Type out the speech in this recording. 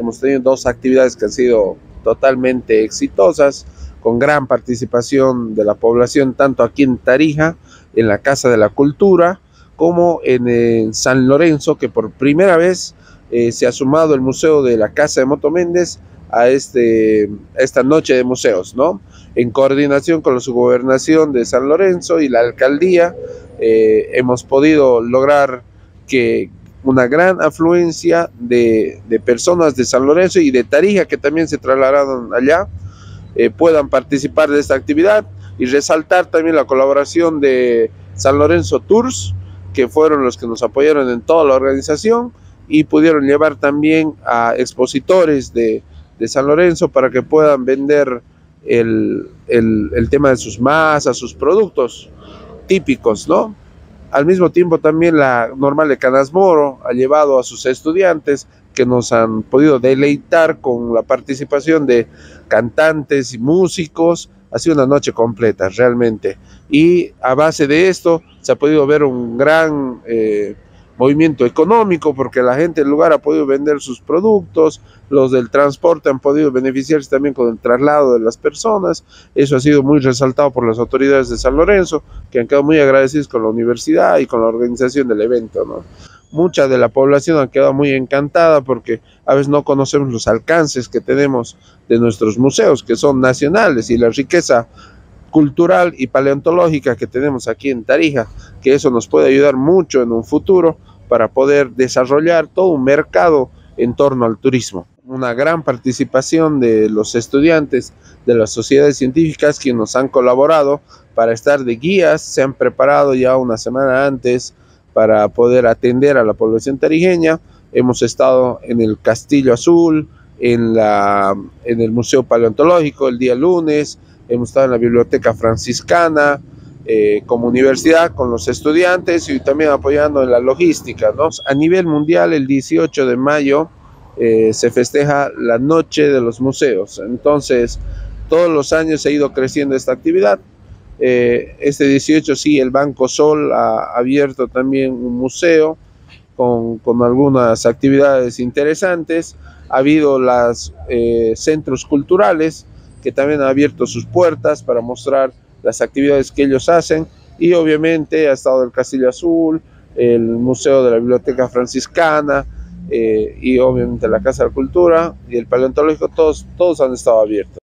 Hemos tenido dos actividades que han sido totalmente exitosas, con gran participación de la población, tanto aquí en Tarija, en la Casa de la Cultura, como en, San Lorenzo, que por primera vez eh, se ha sumado el Museo de la Casa de Moto Méndez a este, esta noche de museos, ¿no? En coordinación con la subgobernación de San Lorenzo y la alcaldía, eh, hemos podido lograr que una gran afluencia de, personas de San Lorenzo y de Tarija que también se trasladaron allá, eh, puedan participar de esta actividad y resaltar también la colaboración de San Lorenzo Tours, que fueron los que nos apoyaron en toda la organización y pudieron llevar también a expositores de, de San Lorenzo para que puedan vender el, el, tema de sus masas, sus productos típicos, ¿no? Al mismo tiempo también la normal de Canasmoro ha llevado a sus estudiantes que nos han podido deleitar con la participación de cantantes y músicos. Ha sido una noche completa realmente. Y a base de esto se ha podido ver un gran... Eh, movimiento económico porque la gente del lugar ha podido vender sus productos, los del transporte han podido beneficiarse también con el traslado de las personas, eso ha sido muy resaltado por las autoridades de San Lorenzo, que han quedado muy agradecidos con la universidad y con la organización del evento. ¿no? Mucha de la población ha quedado muy encantada porque a veces no conocemos los alcances que tenemos de nuestros museos, que son nacionales, y la riqueza cultural y paleontológica que tenemos aquí en Tarija, que eso nos puede ayudar mucho en un futuro para poder desarrollar todo un mercado en torno al turismo. Una gran participación de los estudiantes de las sociedades científicas que nos han colaborado para estar de guías, se han preparado ya una semana antes para poder atender a la población tarijeña. Hemos estado en el Castillo Azul, en, la, en el Museo Paleontológico el día lunes, hemos estado en la Biblioteca Franciscana, eh, como universidad con los estudiantes y también apoyando en la logística. ¿no? A nivel mundial, el 18 de mayo eh, se festeja la Noche de los Museos. Entonces, todos los años se ha ido creciendo esta actividad. Eh, este 18 sí, el Banco Sol ha abierto también un museo con, con algunas actividades interesantes. Ha habido los centros culturales que también han abierto sus puertas para mostrar las actividades que ellos hacen y obviamente ha estado el Castillo Azul, el Museo de la Biblioteca Franciscana eh, y obviamente la Casa de la Cultura y el Paleontológico, todos, todos han estado abiertos.